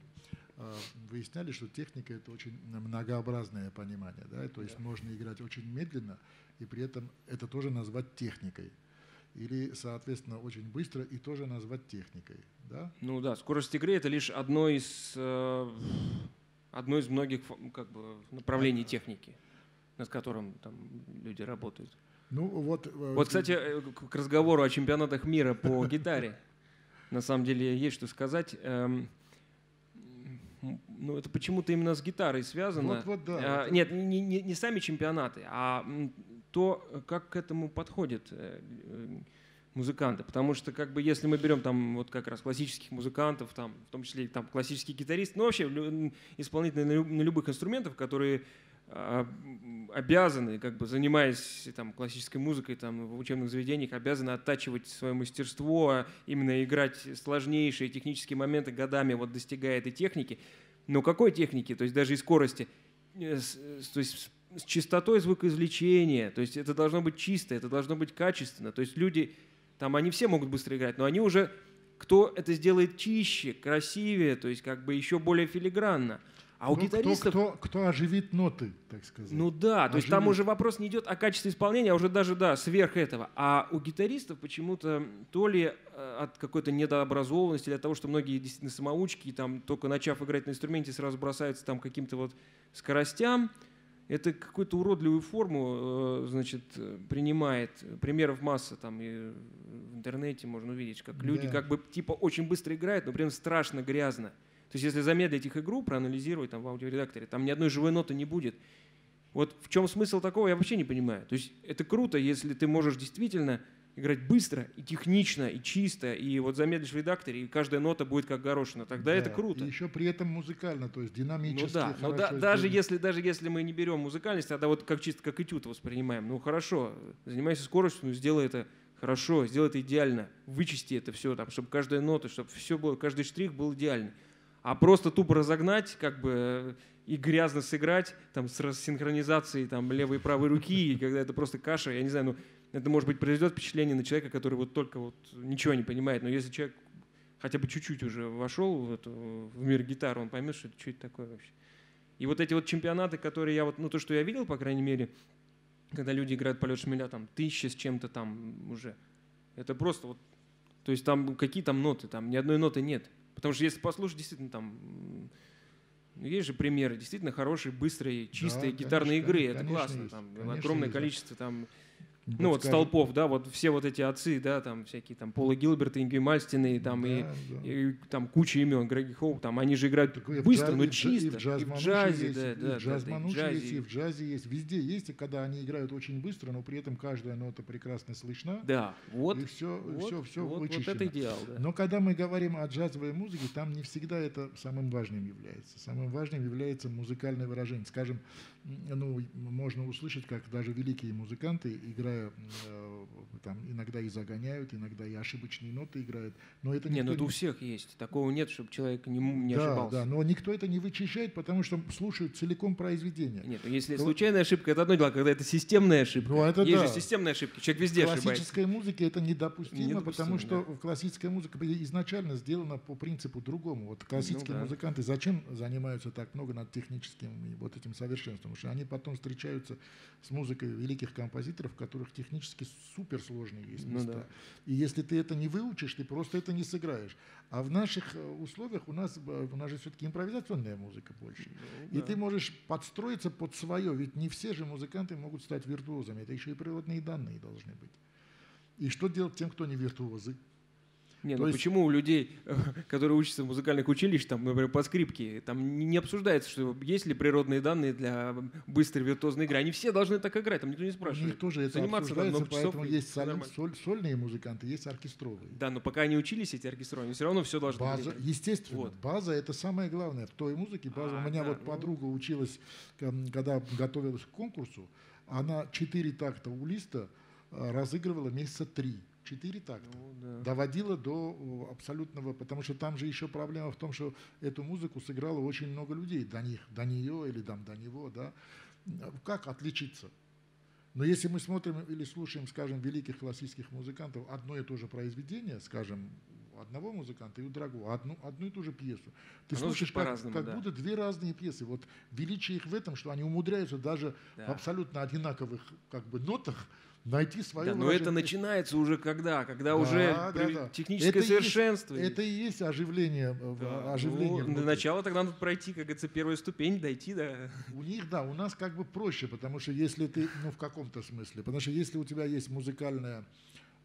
Speaker 1: а, выясняли, что техника это очень многообразное понимание, да, то есть можно играть очень медленно и при этом это тоже назвать техникой или, соответственно, очень быстро и тоже назвать техникой, да?
Speaker 2: Ну да, скорость игры это лишь одно из э, одно из многих как бы направлений а, техники, над которым там люди работают.
Speaker 1: Ну вот. Э,
Speaker 2: вот, кстати, э, к разговору о чемпионатах мира по [laughs] гитаре, на самом деле есть что сказать. Эм, ну, это почему-то именно с гитарой связано.
Speaker 1: Вот, вот, да.
Speaker 2: А, нет, не, не, не сами чемпионаты, а то, как к этому подходят музыканты. Потому что, как бы, если мы берем там вот как раз классических музыкантов, там, в том числе там классический гитарист, ну вообще исполнители на любых инструментах, которые обязаны, как бы занимаясь там, классической музыкой там, в учебных заведениях, обязаны оттачивать свое мастерство, а именно играть сложнейшие технические моменты годами, вот достигая этой техники. Но какой техники? То есть даже и скорости. Э, то есть с чистотой звукоизвлечения, то есть это должно быть чисто, это должно быть качественно. То есть люди, там они все могут быстро играть, но они уже, кто это сделает чище, красивее, то есть как бы еще более филигранно. А у ну, гитаристов...
Speaker 1: Кто, кто, кто оживит ноты, так сказать.
Speaker 2: Ну да, оживит. то есть там уже вопрос не идет о качестве исполнения, а уже даже, да, сверх этого. А у гитаристов почему-то то ли э, от какой-то недообразованности, или от того, что многие действительно самоучки, там, только начав играть на инструменте, сразу бросаются там каким-то вот скоростям, это какую-то уродливую форму э, значит, принимает. Примеров масса там и в интернете можно увидеть, как люди как бы типа очень быстро играют, но прям страшно грязно. То есть если замедлить их игру, проанализировать там в аудиоредакторе, там ни одной живой ноты не будет. Вот в чем смысл такого, я вообще не понимаю. То есть это круто, если ты можешь действительно играть быстро и технично, и чисто, и вот замедлишь в редакторе, и каждая нота будет как горошина. Тогда да, это круто.
Speaker 1: И еще при этом музыкально, то есть динамически.
Speaker 2: Ну да, но да, даже, если, даже если мы не берем музыкальность, а вот как чисто как этюд воспринимаем, ну хорошо, занимайся скоростью, ну сделай это хорошо, сделай это идеально, вычисти это все, там, чтобы каждая нота, чтобы все было, каждый штрих был идеальный. А просто тупо разогнать, как бы и грязно сыграть, там, с рассинхронизацией там, левой и правой руки, и когда это просто каша, я не знаю, ну, это, может быть, произведет впечатление на человека, который вот только вот ничего не понимает. Но если человек хотя бы чуть-чуть уже вошел в, эту, в мир гитары, он поймет, что это что это такое вообще. И вот эти вот чемпионаты, которые я вот, ну то, что я видел, по крайней мере, когда люди играют полет шмеля, там тысяча с чем-то там уже, это просто вот, то есть там какие там ноты, там ни одной ноты нет. Потому что если послушать, действительно там ну, есть же примеры действительно хорошие, быстрые, чистые да, гитарные конечно, игры. Это классно. Есть, там, огромное есть. количество там ну вот скажем. столпов, да, вот все вот эти отцы, да, там всякие там Пола Гилберт, Инги Мальстины, там да, и, да. и там куча имен, Греги Хоуп, там они же играют так быстро, джаз, но чисто. И в, джаз
Speaker 1: и в джазе, есть, да, и да, в джаз да, да, и, в джазе. есть, и в джазе есть, везде есть, и когда они играют очень быстро, но при этом каждая нота прекрасно слышна.
Speaker 2: Да, вот.
Speaker 1: И все,
Speaker 2: вот,
Speaker 1: все, все
Speaker 2: вот,
Speaker 1: вычищено.
Speaker 2: Вот это идеал, да.
Speaker 1: Но когда мы говорим о джазовой музыке, там не всегда это самым важным является. Самым важным является музыкальное выражение. Скажем, ну, можно услышать, как даже великие музыканты, играя э, там иногда и загоняют, иногда и ошибочные ноты играют. Но это
Speaker 2: не, ну это у всех есть. Такого нет, чтобы человек не, не
Speaker 1: да,
Speaker 2: ошибался.
Speaker 1: Да, но никто это не вычищает, потому что слушают целиком произведение.
Speaker 2: Нет, ну если то... случайная ошибка, это одно дело, когда это системная ошибка. Ну, это есть да. же системная ошибка, человек везде ошибается.
Speaker 1: В классической музыке это недопустимо, недопустимо потому что да. классическая музыка изначально сделана по принципу другому. Вот классические ну, да. музыканты зачем занимаются так много над техническим вот этим совершенством? Потому что они потом встречаются с музыкой великих композиторов, в которых технически суперсложные есть ну места. Ну, да. И если ты это не выучишь, ты просто это не сыграешь. А в наших э, условиях у нас, э, у нас же все-таки импровизационная музыка больше. Ну, и да. ты можешь подстроиться под свое, ведь не все же музыканты могут стать виртуозами, это еще и природные данные должны быть. И что делать тем, кто не виртуозы?
Speaker 2: Не, ну есть... почему у людей, [laughs] которые учатся в музыкальных училищах, там, например, по скрипке, там не обсуждается, что есть ли природные данные для быстрой виртуозной игры. Они все должны так играть, там никто не спрашивает. У них
Speaker 1: тоже это Заниматься обсуждается, поэтому есть соль, соль, сольные музыканты, есть оркестровые.
Speaker 2: Да, но пока они учились, эти оркестровые, все равно все должно
Speaker 1: база, быть. Естественно, вот. база – это самое главное. В той музыке база. А, у меня да, вот ну... подруга училась, когда готовилась к конкурсу, она четыре такта у листа а, разыгрывала месяца три четыре такта. Ну, да. Доводила до абсолютного, потому что там же еще проблема в том, что эту музыку сыграло очень много людей до них, до нее или там, до него, да. Как отличиться? Но если мы смотрим или слушаем, скажем, великих классических музыкантов, одно и то же произведение, скажем, одного музыканта и у другого, одну, одну и ту же пьесу. Ты
Speaker 2: Оно
Speaker 1: слушаешь как, как
Speaker 2: да.
Speaker 1: будто две разные пьесы. Вот величие их в этом, что они умудряются даже
Speaker 2: Да.
Speaker 1: в абсолютно одинаковых как бы нотах найти свое
Speaker 2: Да, но это начинается уже когда? Когда
Speaker 1: Да,
Speaker 2: уже
Speaker 1: да, да.
Speaker 2: техническое
Speaker 1: Это и есть-
Speaker 2: совершенство.
Speaker 1: Это и есть оживление, э,
Speaker 2: Да.
Speaker 1: оживление
Speaker 2: Ну, для начала тогда надо пройти, как говорится, первую ступень, дойти до...
Speaker 1: У них, да, у нас как бы проще, потому что если ты, ну, в каком-то смысле, потому что если у тебя есть музыкальное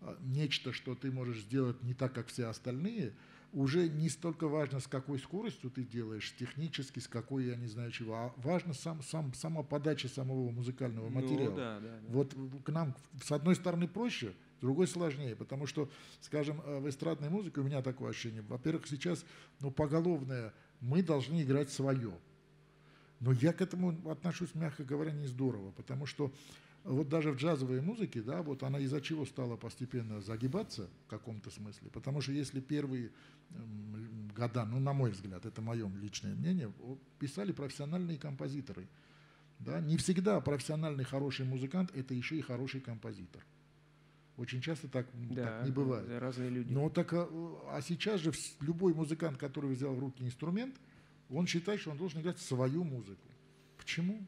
Speaker 1: а, нечто, что ты можешь сделать не так, как все остальные, уже не столько важно, с какой скоростью ты делаешь, технически, с какой, я не знаю чего, а важно сам, сам, сама подача самого музыкального материала.
Speaker 2: Ну, да, да, да.
Speaker 1: Вот к нам, с одной стороны, проще, с другой сложнее, потому что, скажем, э, в эстрадной музыке у меня такое ощущение. Во-первых, сейчас, ну, поголовное, мы должны играть свое. Но я к этому отношусь, мягко говоря, не здорово, потому что вот даже в джазовой музыке, да, вот она из-за чего стала постепенно загибаться в каком-то смысле, потому что если первые года, ну, на мой взгляд, это мое личное мнение, писали профессиональные композиторы, да, не всегда профессиональный хороший музыкант – это еще и хороший композитор. Очень часто так,
Speaker 2: Да,
Speaker 1: так не бывает.
Speaker 2: да, разные люди.
Speaker 1: Но так, а, а сейчас же любой музыкант, который взял в руки инструмент, он считает, что он должен играть свою музыку. Почему?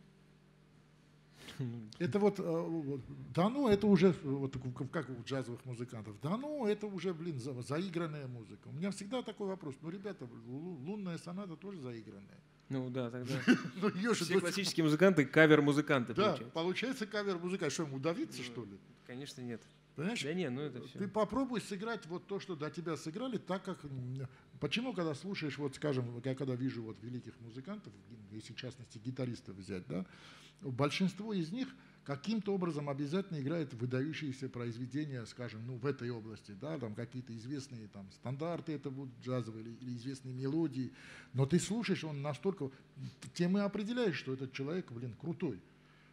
Speaker 1: Это вот, э, вот, да ну, это уже, э, вот как- у джазовых музыкантов, да ну, это уже, блин, за- заигранная музыка. У меня всегда такой вопрос, ну, ребята, лу- лунная соната тоже заигранная.
Speaker 2: Ну да, тогда [laughs]
Speaker 1: Ну,
Speaker 2: все классические музыканты кавер-музыканты,
Speaker 1: Да,
Speaker 2: получается.
Speaker 1: получается кавер-музыка, что ему удавиться,
Speaker 2: Ну,
Speaker 1: что ли?
Speaker 2: Конечно, нет.
Speaker 1: Понимаешь?
Speaker 2: Да не, ну это все.
Speaker 1: Ты попробуй сыграть вот то, что до тебя сыграли, так как... Почему, когда слушаешь, вот скажем, я когда вижу вот великих музыкантов, если в частности гитаристов взять, да, большинство из них каким-то образом обязательно играет выдающиеся произведения, скажем, ну, в этой области, да, там какие-то известные там стандарты это будут джазовые или, или известные мелодии, но ты слушаешь, он настолько... Тем и определяешь, что этот человек, блин, крутой,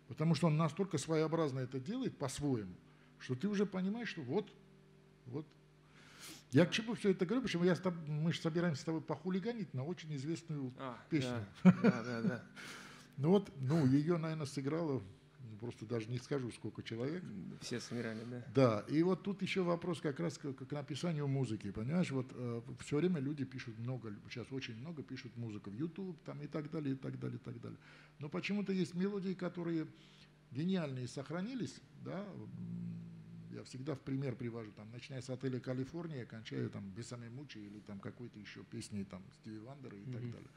Speaker 1: потому что он настолько своеобразно это делает по-своему, что ты уже понимаешь, что вот, вот. Я к чему все это говорю, почему я с мы же собираемся с тобой похулиганить на очень известную
Speaker 2: А,
Speaker 1: песню.
Speaker 2: Да, да, да. [laughs]
Speaker 1: Ну вот, ну, ее, наверное, сыграло, просто даже не скажу, сколько человек.
Speaker 2: Все сыграли, да.
Speaker 1: Да, и вот тут еще вопрос как раз к, к написанию музыки, понимаешь, вот все время люди пишут много, сейчас очень много пишут музыку в YouTube там и так далее, и так далее, и так далее. Но почему-то есть мелодии, которые гениальные сохранились, да, я всегда в пример привожу, там, начиная с отеля Калифорния, кончая там Бесаме Мучи или там какой-то еще песней там Стиви Вандера и так
Speaker 2: Мгм.
Speaker 1: далее.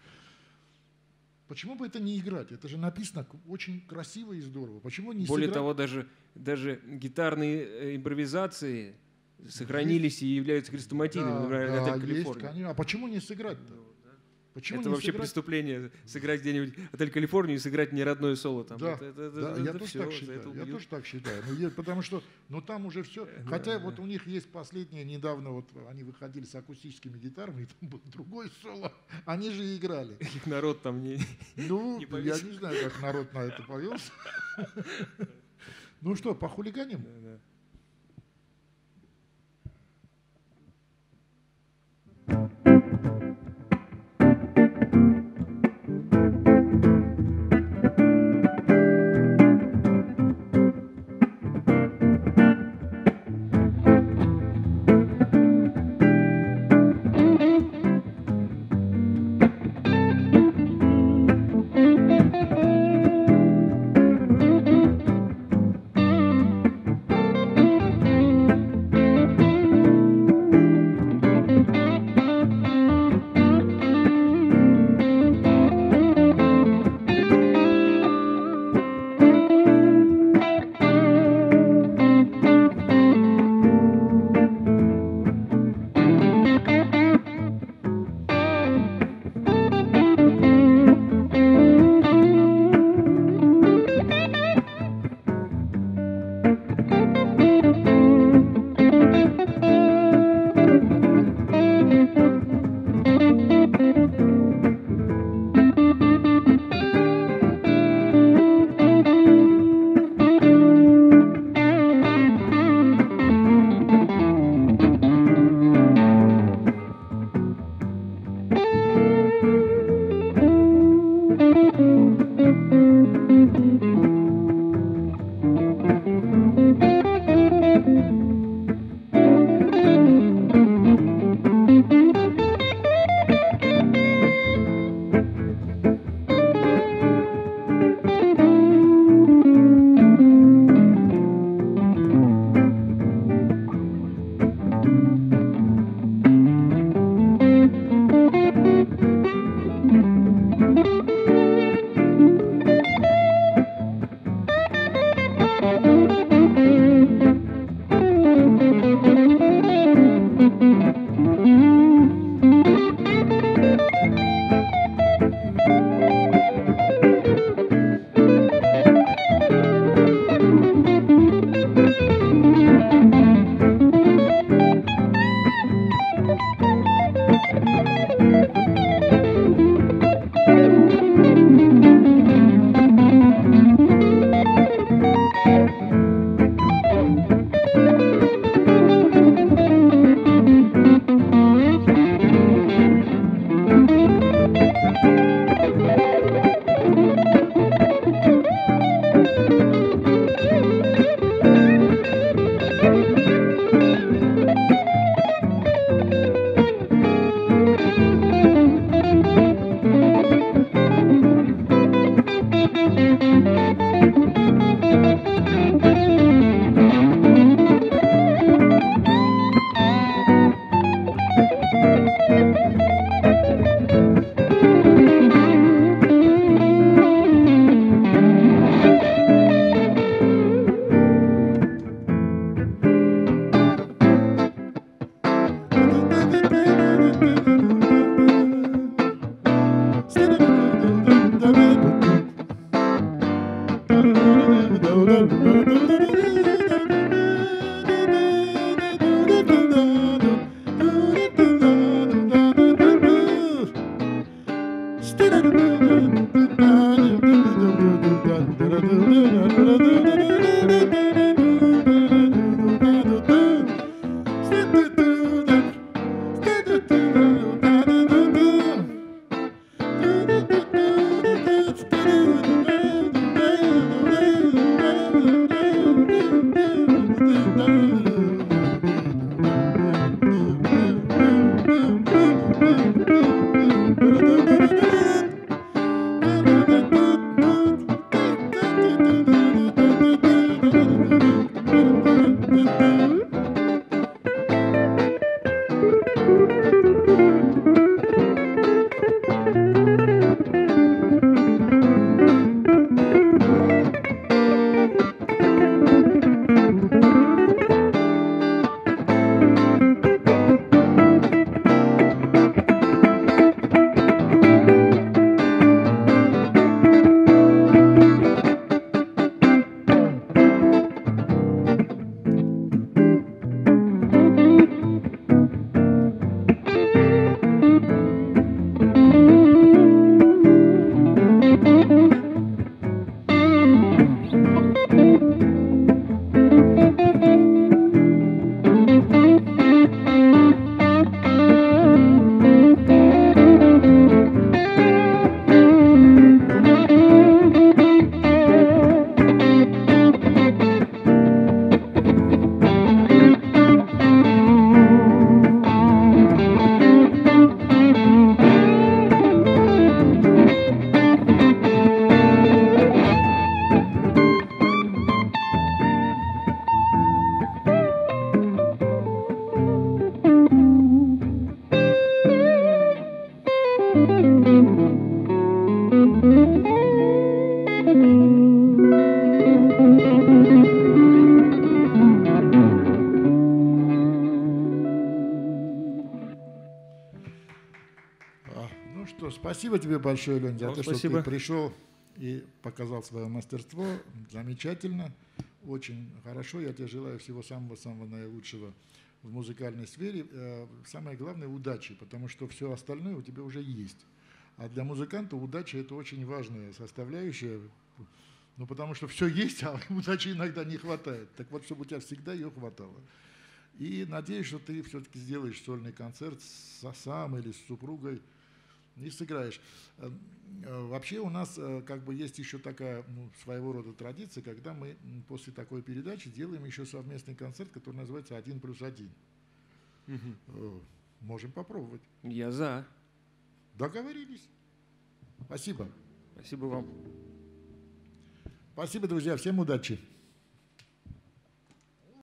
Speaker 1: Почему бы это не играть? Это же написано очень красиво и здорово. Почему не
Speaker 2: Более
Speaker 1: сыграть?
Speaker 2: того, даже, даже гитарные э, импровизации сохранились и являются хрестоматийными.
Speaker 1: Да, да,
Speaker 2: «Отель
Speaker 1: есть,
Speaker 2: Калифорния».
Speaker 1: конечно. А почему не сыграть-то? Почему
Speaker 2: Это вообще
Speaker 1: сыграть?
Speaker 2: преступление сыграть где-нибудь Отель Калифорнии и сыграть не родное соло. Там.
Speaker 1: Да,
Speaker 2: это, это-
Speaker 1: да,
Speaker 2: это-
Speaker 1: я
Speaker 2: это
Speaker 1: тоже
Speaker 2: всё,
Speaker 1: так считаю.
Speaker 2: это
Speaker 1: Я тоже так считаю. Ну, потому что, ну там уже все.
Speaker 2: Да,
Speaker 1: Хотя вот у них есть последнее недавно вот они выходили с акустическими гитарами, и там был другой соло. Они же играли. [laughs]
Speaker 2: Их народ там не...
Speaker 1: Ну, [laughs]
Speaker 2: Не
Speaker 1: я не знаю, как народ на это повелся. [laughs] Ну что, по хулиганим?
Speaker 2: Да, да.
Speaker 1: большое, Лень, за
Speaker 2: Вам
Speaker 1: то,
Speaker 2: спасибо.
Speaker 1: что ты пришел и показал свое мастерство. Замечательно, очень хорошо. Я тебе желаю всего самого-самого наилучшего в музыкальной сфере. Э, Самое главное – удачи, потому что все остальное у тебя уже есть. А для музыканта удача – это очень важная составляющая, ну, потому что все есть, а [laughs] удачи иногда не хватает. Так вот, чтобы у тебя всегда ее хватало. И надеюсь, что ты все-таки сделаешь сольный концерт с сам или с супругой и сыграешь. Э, э, Вообще у нас э, как бы есть еще такая ну, своего рода традиция, когда мы после такой передачи делаем еще совместный концерт, который называется «Один плюс один». Э, Можем попробовать.
Speaker 2: Я за.
Speaker 1: Договорились. Спасибо.
Speaker 2: Спасибо вам.
Speaker 1: Спасибо, друзья. Всем удачи.